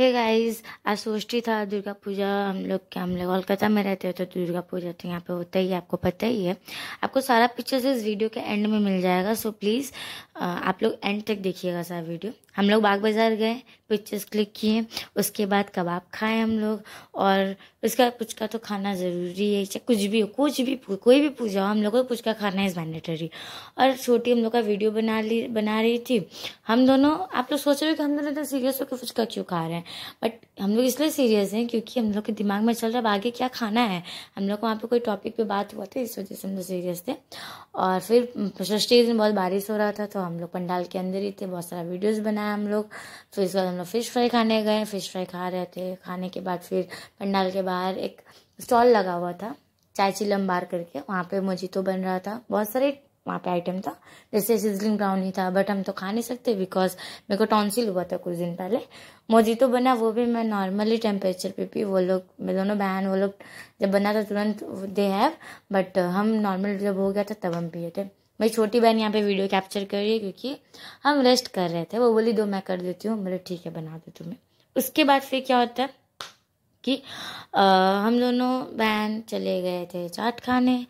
Hey guys आज सोचती था दुर्गा पूजा हम लोग क्या, हम लोग कोलकाता में रहते हो तो दुर्गा पूजा तो यहाँ पे होता ही है, आपको पता ही है। आपको सारा पिक्चर्स इस वीडियो के एंड में मिल जाएगा सो प्लीज़ आप लोग एंड तक देखिएगा सारा वीडियो हम लोग बाग बाज़ार गए पिक्चर्स क्लिक किए, उसके बाद कबाब खाए हम लोग। और उसका पुचका तो खाना ज़रूरी है, चाहे कुछ भी हो, कुछ भी कोई भी पूजा हो, हम लोग को पुचका खाना इज़ मैंडेटरी और छोटी हम लोग का वीडियो बना ली, बना रही थी। हम दोनों, आप लोग सोच रहे हो कि हम दोनों इतना सीरियस होकर पुचका क्यों खा रहे हैं? बट हम लोग इसलिए सीरियस हैं क्योंकि हम लोग के दिमाग में चल रहा है आगे क्या खाना है? हम लोग को वहाँ पर कोई टॉपिक पर बात हुआ था, इस वजह से हम लोग सीरियस थे। और फिर षष्ठी दिन बहुत बारिश हो रहा था तो हम लोग पंडाल के अंदर ही थे, बहुत सारा वीडियोस बनाया हम लोग। फिर उसके बाद हम लोग फ़िश फ्राई खाने गए। फ़िश फ्राई खा रहे थे। खाने के बाद फिर पंडाल के बाहर एक स्टॉल लगा हुआ था, चाय चिलम बार करके। वहाँ पे मोजितो बन रहा था। बहुत सारे वहाँ पे आइटम था। जैसे सिजलिंग ब्राउनी था बट हम तो खा नहीं सकते बिकॉज़ मेरे को टॉन्सिल हुआ था कुछ दिन पहले। मोजितो बना, वो भी मैं नॉर्मली टेम्परेचर पे पी। वो लोग, मेरे दोनों बहन, वो लोग जब बना था तुरंत दे हैव बट हम नॉर्मल जब हो गया था तब हम पिए थे। मेरी छोटी बहन यहाँ पे वीडियो कैप्चर कर रही है क्योंकि हम रेस्ट कर रहे थे। वो बोली दो मैं कर देती हूँ। बोले ठीक है बना दो तुम्हें। उसके बाद फिर क्या होता है कि आ, हम दोनों बहन चले गए थे चाट खाने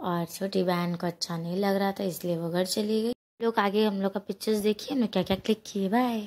और छोटी बहन को अच्छा नहीं लग रहा था इसलिए वो घर चली गई। लोग आगे हम लोग का पिक्चर्स देखिए ना क्या क्या क्लिक किए bye